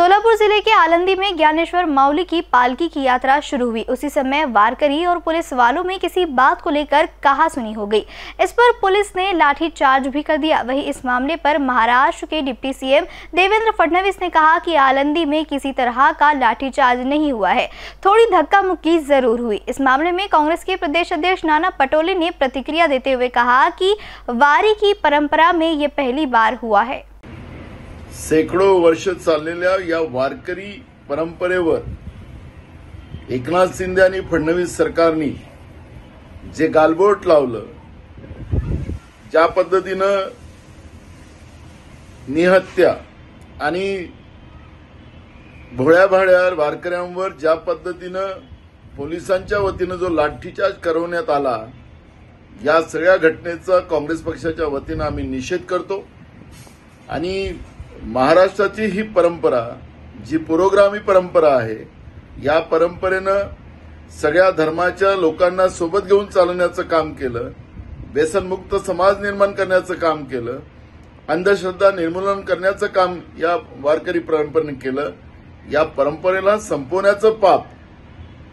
सोलापुर ज़िले के आलंदी में ज्ञानेश्वर माउली की पालकी की यात्रा शुरू हुई। उसी समय वारकरी और पुलिस वालों में किसी बात को लेकर कहा सुनी हो गई। इस पर पुलिस ने लाठी चार्ज भी कर दिया। वहीं इस मामले पर महाराष्ट्र के डिप्टी सीएम देवेंद्र फडणवीस ने कहा कि आलंदी में किसी तरह का लाठीचार्ज नहीं हुआ है। थोड़ी धक्का मुक्की ज़रूर हुई। इस मामले में कांग्रेस के प्रदेश अध्यक्ष नाना पटोले ने प्रतिक्रिया देते हुए कहा कि वारी की परंपरा में ये पहली बार हुआ है। शेकडो वर्ष चाललेल्या या वारकरी परंपरेवर एकनाथ शिंदे आणि फडणवीस सरकारनी जे गालबोट लावलं ज्या पद्धतीनं निहत्या आणि भोळ्या भाड्या वारकऱ्यांवर ज्या पद्धतीनं पोलिसांच्या वतीनं जो लाठीचार्ज करवण्यात आला या सगळ्या घटनेचा काँग्रेस पक्षाच्या वतीनं आम्ही निषेध करतो. आणि महाराष्ट्राची ही परंपरा जी पुरोगामी परंपरा आहे या परंपरेनं सगळ्या धर्माच्या लोकांना सोबत घेऊन चालवण्याचं काम केलं व्यसनमुक्त समाज निर्माण करण्याचं काम केलं अंधश्रद्धा निर्मूलन करण्याचं काम या वारकरी परंपरेनं केलं या परंपरेला संपवण्याचं पाप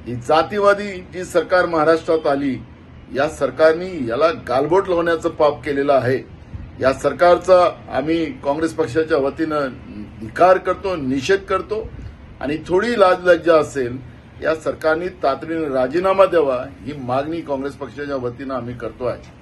ही जातीवादी जी सरकार महाराष्ट्रात आली या सरकारनी याला गालबोट लावण्याचं पाप केलेलं आहे. या सरकारचा आम्ही काँग्रेस पक्षाच्या वतीनं धिकार करतो निषेध करतो आणि थोडी लाजलज्जा असेल या सरकारने तातडीने राजीनामा द्यावा ही मागणी काँग्रेस पक्षाच्या वतीनं आम्ही करतो आहे.